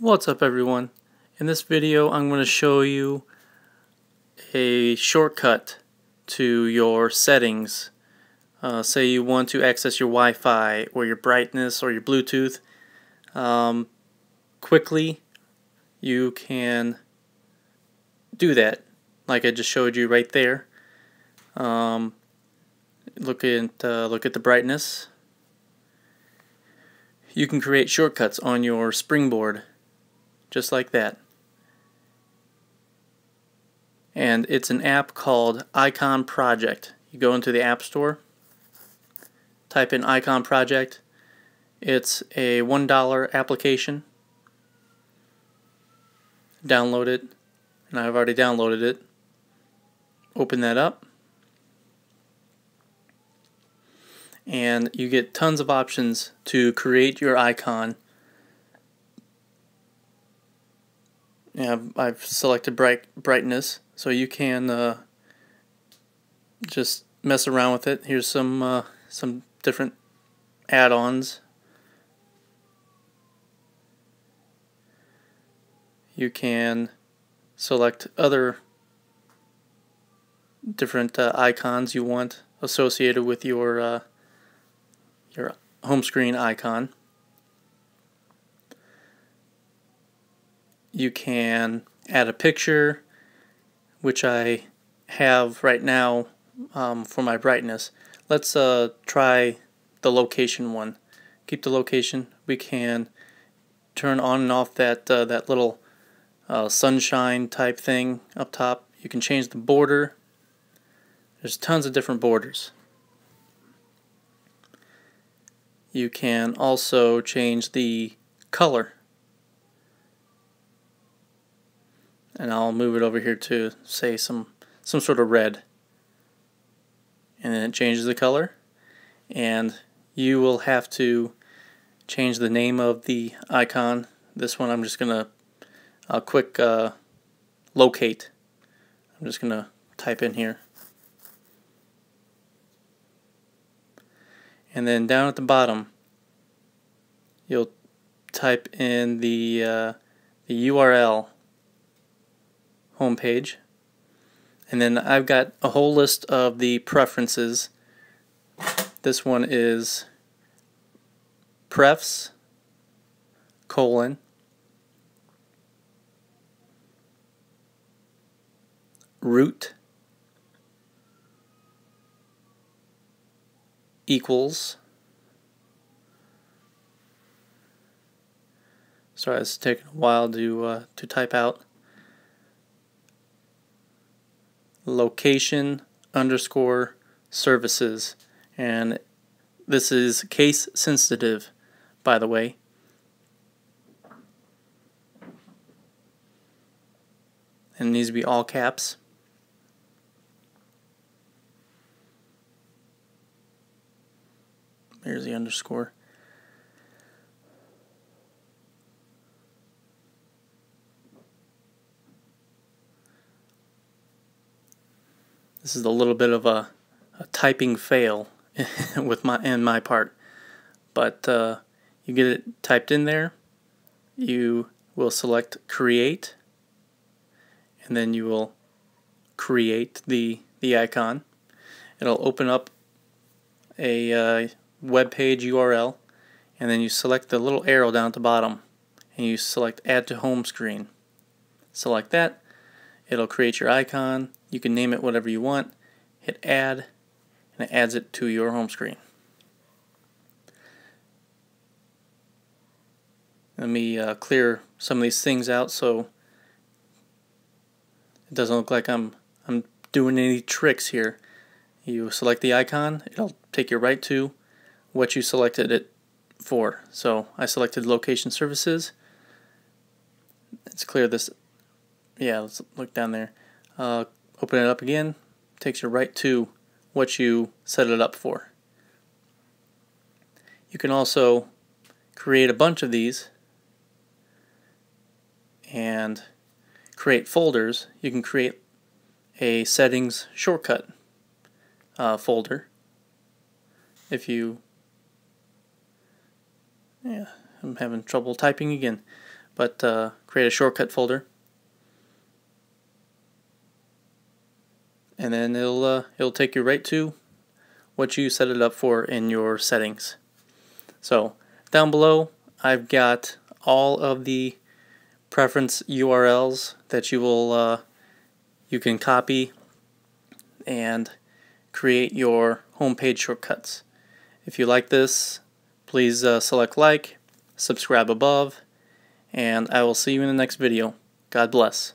What's up everyone? In this video I'm going to show you a shortcut to your settings. Uh, say you want to access your Wi-Fi or your brightness or your Bluetooth. Um, quickly you can do that like I just showed you right there. Um, look at uh, look at the brightness. You can create shortcuts on your springboard just like that. And it's an app called Icon Project. You go into the App Store, type in Icon Project. It's a $1 application. Download it, and I've already downloaded it. Open that up. And you get tons of options to create your icon Yeah, I've selected bright brightness, so you can uh, just mess around with it. Here's some uh, some different add-ons. You can select other different uh, icons you want associated with your uh, your home screen icon. You can add a picture, which I have right now um, for my brightness. Let's uh, try the location one. Keep the location. We can turn on and off that uh, that little uh, sunshine type thing up top. You can change the border. There's tons of different borders. You can also change the color and I'll move it over here to say some some sort of red. And then it changes the color. And you will have to change the name of the icon. This one I'm just gonna a quick uh, locate. I'm just gonna type in here. And then down at the bottom you'll type in the uh, the URL homepage. And then I've got a whole list of the preferences. This one is prefs colon root equals sorry it's taking a while to uh, to type out location underscore services. And this is case sensitive by the way. And needs to be all caps. There's the underscore This is a little bit of a, a typing fail with my and my part, but uh, you get it typed in there. You will select create, and then you will create the the icon. It'll open up a uh, web page URL, and then you select the little arrow down at the bottom, and you select Add to Home Screen. Select that. It'll create your icon you can name it whatever you want, hit add, and it adds it to your home screen. Let me uh, clear some of these things out so it doesn't look like I'm I'm doing any tricks here. You select the icon, it'll take you right to what you selected it for. So I selected location services. Let's clear this. Yeah, let's look down there. Uh, Open it up again, takes you right to what you set it up for. You can also create a bunch of these and create folders. You can create a settings shortcut uh, folder if you yeah I'm having trouble typing again but uh, create a shortcut folder. And then it'll, uh, it'll take you right to what you set it up for in your settings. So down below I've got all of the preference URLs that you will uh, you can copy and create your homepage shortcuts. If you like this, please uh, select like, subscribe above, and I will see you in the next video. God bless.